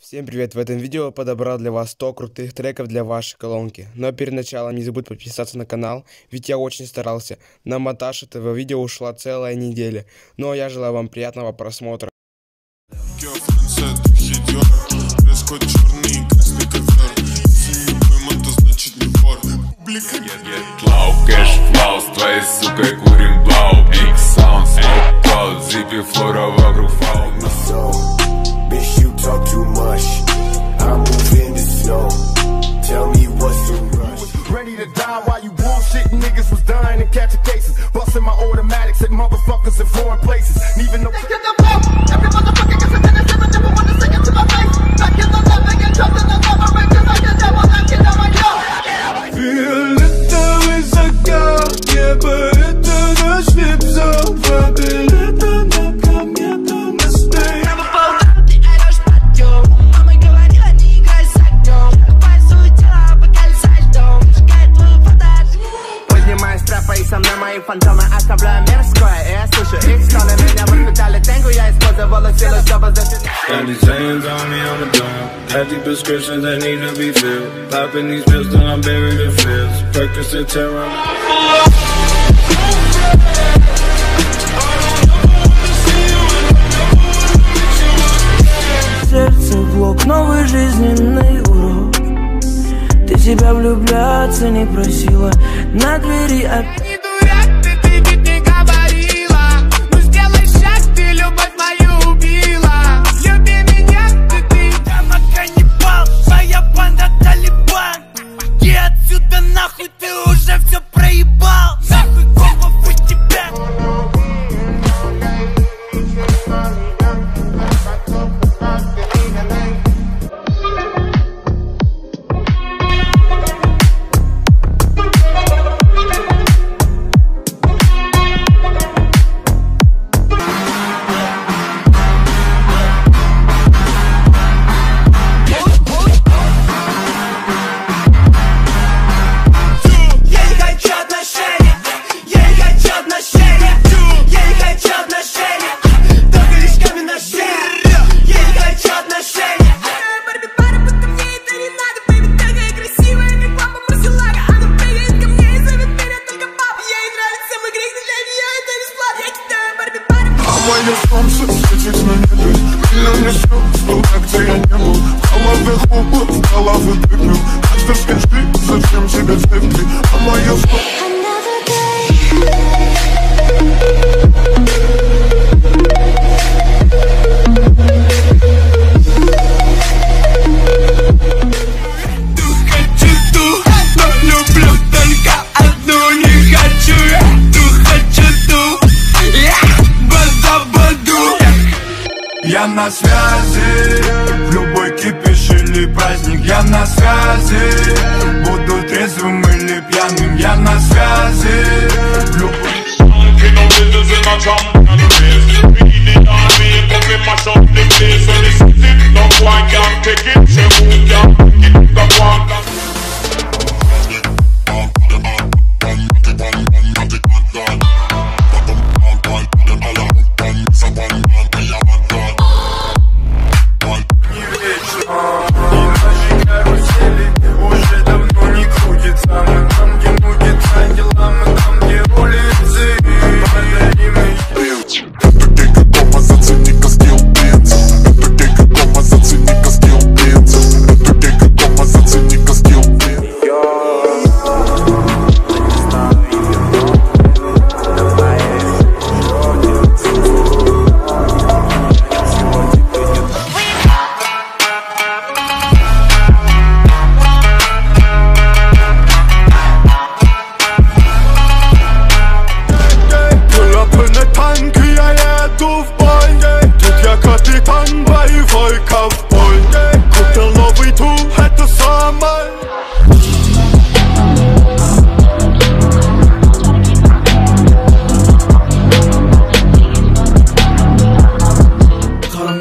Всем привет! В этом видео подобрал для вас 100 крутых треков для вашей колонки. Но перед началом не забудь подписаться на канал, ведь я очень старался. На монтаж этого видео ушла целая неделя. Ну а я желаю вам приятного просмотра. Тлау, кэш, флау, с твоей сукой тенгу, я использовала силу, чтобы защитить Got these hands on me on the dome Hefty prescriptions that need to be filled Popping these pills till I'm buried in fields Percocet terror сердце блок, новый жизненный урок Ты себя влюбляться не просила На двери опять туда, где я не был Головы губы, головы пепел Так что скажи, зачем тебе цепи А мое солнце Хочу ту, но Я на связи Буду трезвым или пьяным Я на связи В любой Наши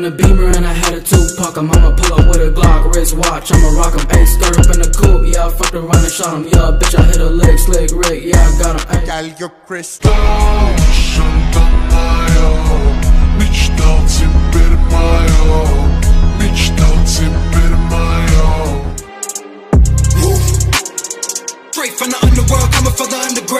in a beamer and I had a two-pack. I'ma pull up with a Glock wristwatch. I'ma rock him, ain't skirt up in the coupe. Yeah, I fucked around and shot him. Yeah, bitch, I hit a lick, slick Rick. Yeah, I got him. Ain't. Gal, your crystal. Straight from the underworld, coming for the underground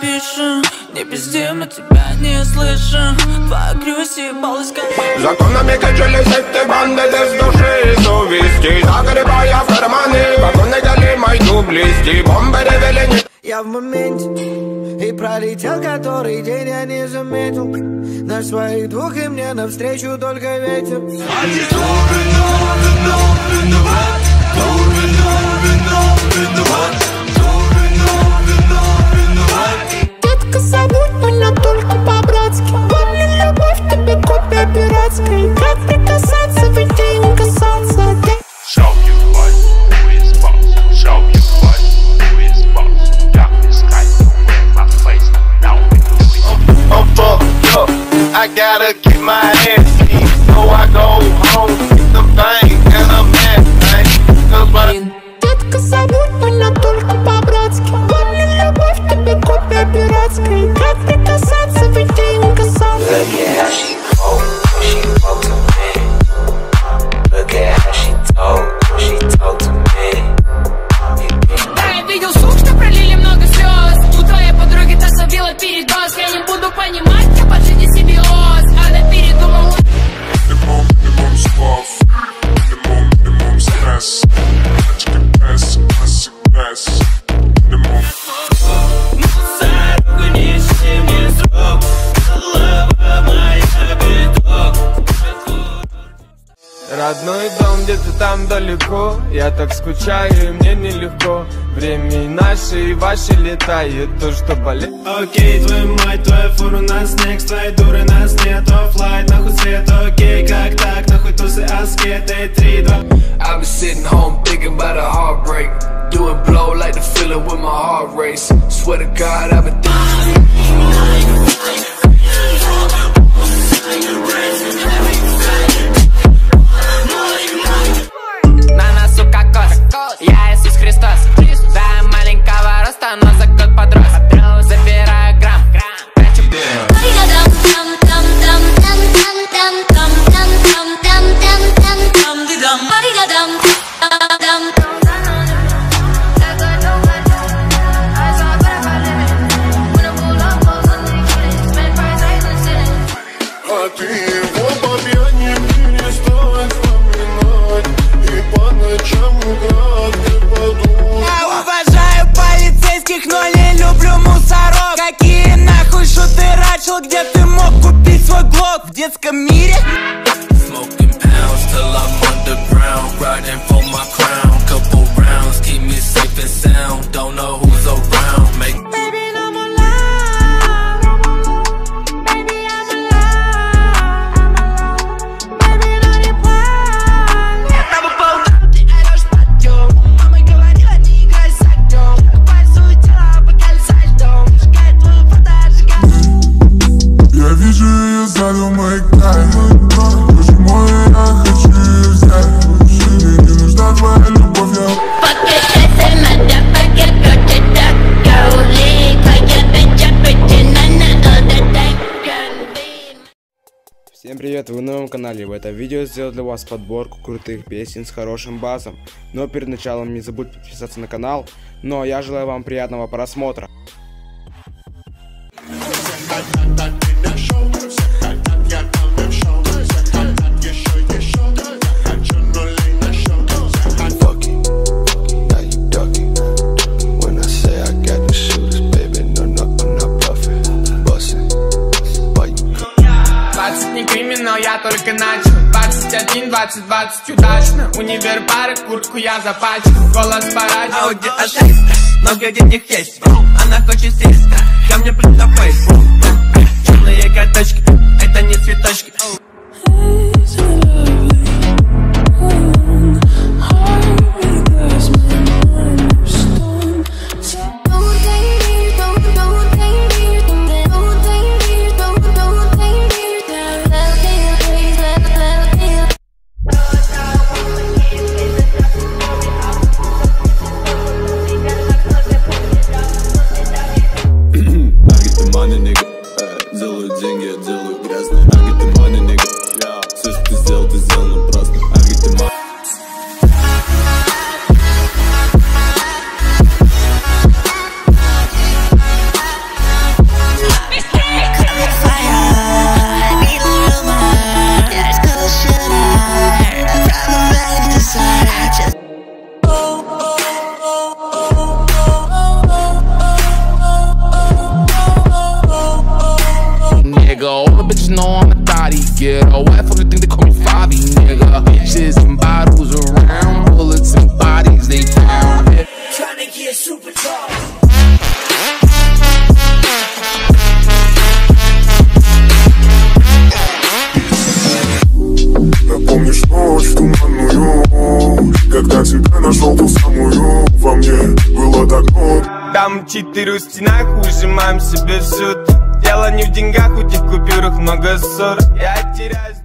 напишем. Не пизди, мы тебя не слышим. Твоя крюсь ебалась как Законами качали секты банды без души. И совести Загребая в карманы, вагоны дали мою блести Бомбы ревели не Я в моменте И пролетел который день, я не заметил. На своих двух и мне навстречу только ветер. Детка, меня только по-братски Помню любовь, тебе копия пиратская Как прикасаться, ведь и не касаться Show you what, who is boss. Show you what, who is boss. Got this guy in my face. Now we can see. I'm fucked up. I gotta get my там далеко. Я так скучаю и мне нелегко. Время и наше, и ваше летает. То, что болит. Окей, твою мать, твоя фура у нас next. Твоей дуры нас нет, оффлайн, нахуй свет. Окей, как так, нахуй тусы аскеты Три, два. I've been sitting home thinking about a heartbreak. Doing blow like the feeling with my heart race. Swear to God, I've been thinking. Полицейских, но не люблю мусоров Какие нахуй шуты рачил, где ты мог купить свой глок В детском мире? Привет, вы на моем канале. В этом видео сделал для вас подборку крутых песен с хорошим басом. Но перед началом не забудь подписаться на канал. Ну а я желаю вам приятного просмотра. Начал 21, 20, 20 удачно. Универ пары, куртку я запачкал. Голос по радио Ауди А6, много денег есть. Она хочет сесть. Ко мне на фейс Напомнишь ночь туманную Когда тебя нашел ту самую Во мне? Было много. Там четыре в стенах, ужимаем себе всю Дело не в деньгах, у тех купюрах много ссор. Я теряюсь